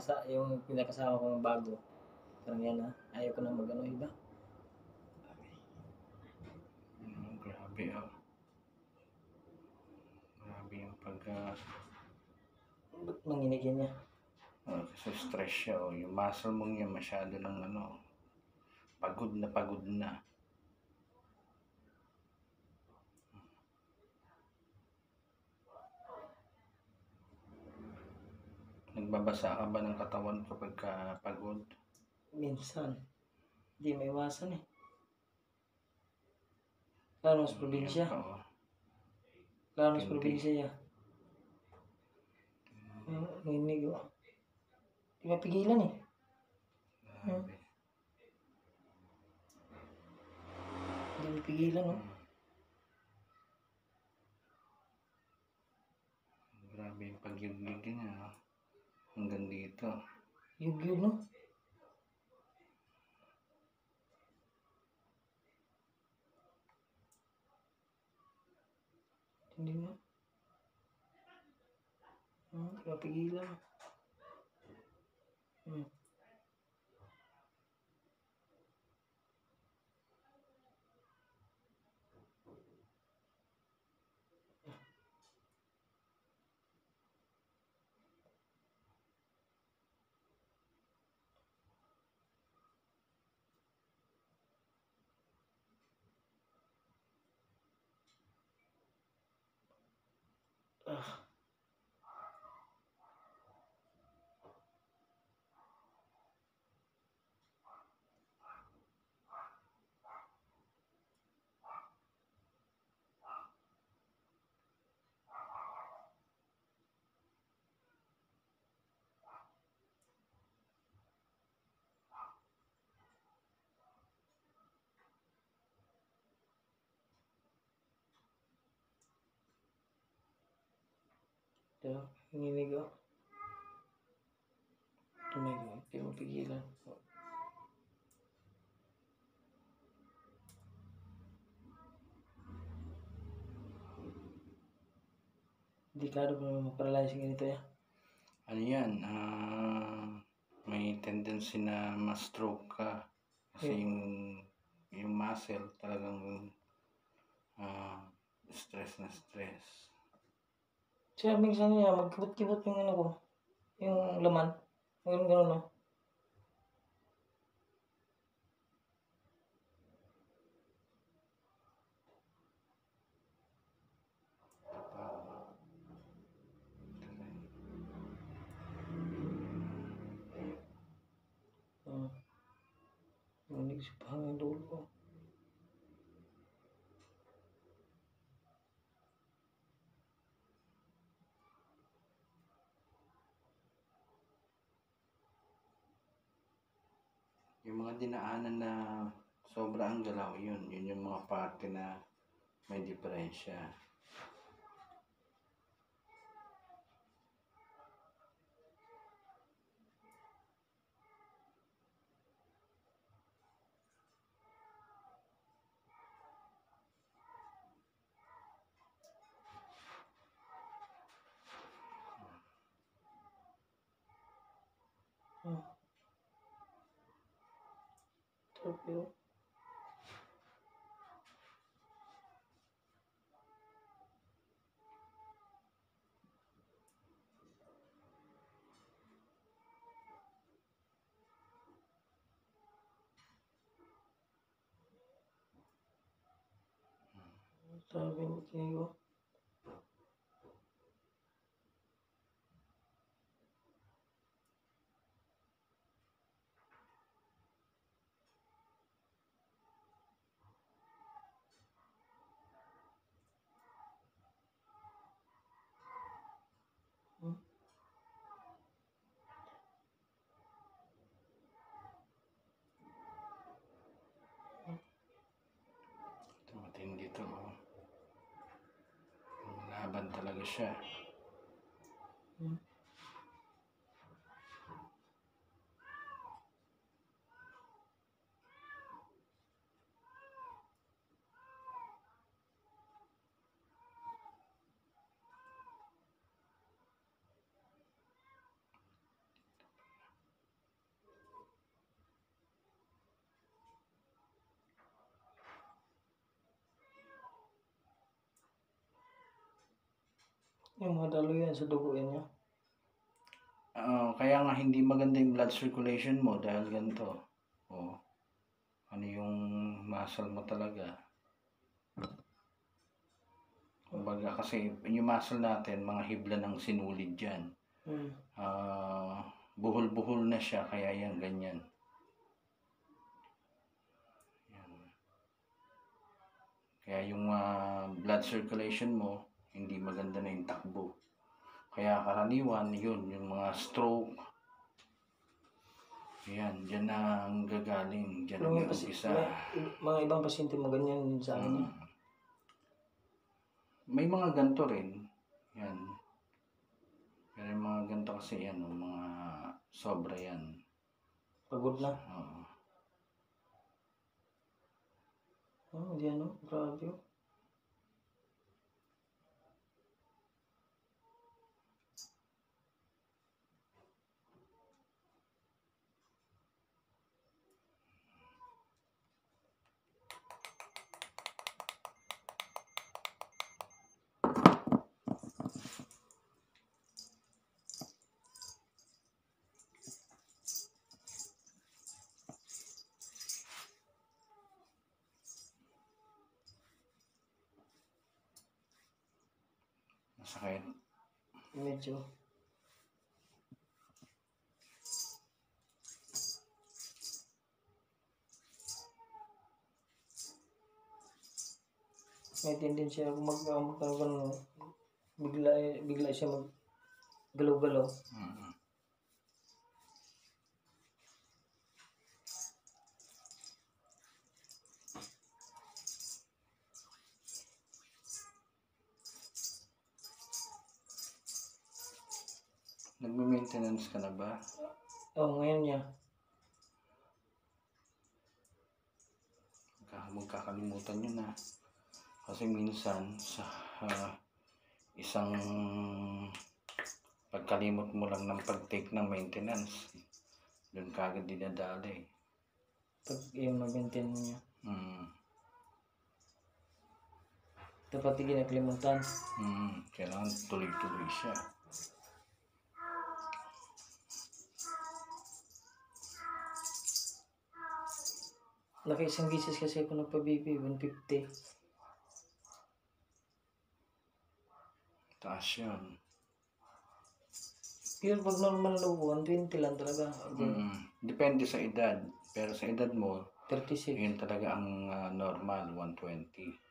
sa, yung pinakasama kong bago. Parang yan na. Ayaw ko na mag-ano iba. Mm, grabe oh. Grabe yung pag uh, Ba't manginig yan niya? uh, kasi stress siya oh. Yung muscle mong yan masyado ng ano pagod na pagod na. Nagbabasa ka ba ng katawan kapag ka pagod? Minsan. Hindi may iwasan eh. Lalo sa probinsya. Oo. Lalo sa Hindi. probinsya niya. Nanginig oh. Hindi mapigilan eh. Grabe. Hindi mapigilan oh. Grabe yung pagyugig niya. no? Hanggang dito. Yug-yug no? Hindi mo. Hmm, hindi mapigilan. Hmm. Ah. Diba? Nanginig oh. Tumigo. Hindi mo pigilan. Delikado pa naman mag-paralyze ganito ya. Ano yan? ah, may tendency na ma-stroke ka. Kasi Hmm. yung, yung muscle talagang ah, stress na stress. Siya minsan niya magkibot-kibot yung ano ko. Yung laman. Ganun ganun no. Hmm. Nanginig siya pa hanggang dulo ko. Yung dinaanan na sobra ang galaw, yun. Yun yung mga parte na may diferensya. sofreu. Sabe, eu siya. Yung mga dalo yan sa dugo niya. Ah, kaya nga hindi maganda yung blood circulation mo dahil ganito. Oh. Ano yung muscle mo talaga. Kumbaga kasi yung muscle natin, mga hibla ng sinulid dyan. Hmm. Ah, buhol-buhol na siya kaya yan ganyan. Yan. Kaya yung ah, blood circulation mo, hindi maganda na yung takbo. Kaya karaniwan, yun, yung mga stroke. Yan, dyan na ang gagaling. Dyan ang umpisa. mga ibang pasyente mo ganyan sa akin. Mm. May mga ganto rin. Yan. Pero yung mga ganto kasi yan, oh, mga sobra yan. Pagod na. Oo. Oh, hindi ano. Grabe. Masakit. Medyo. May tendency ako mag, uh, mag ano, bigla, bigla siya mag galaw-galaw. Mm. Nagme-maintenance ka na ba? Oh, ngayon niya. Huwag huwag kakalimutan yun na. Kasi minsan sa ah, isang pagkalimot mo lang ng pag-take ng maintenance, doon kagad dinadali. Pag yung ma-maintain niya. Mm. Dapat hindi nakalimutan. Mm. Kailangan tuloy-tuloy siya. Nakaisang bisis kasi ako nagpa-BP, 150. Taas yun. Pero pag normal na 120 lang talaga. Mm. Depende sa edad. Pero sa edad mo, 36. yun talaga ang ah, normal, 120.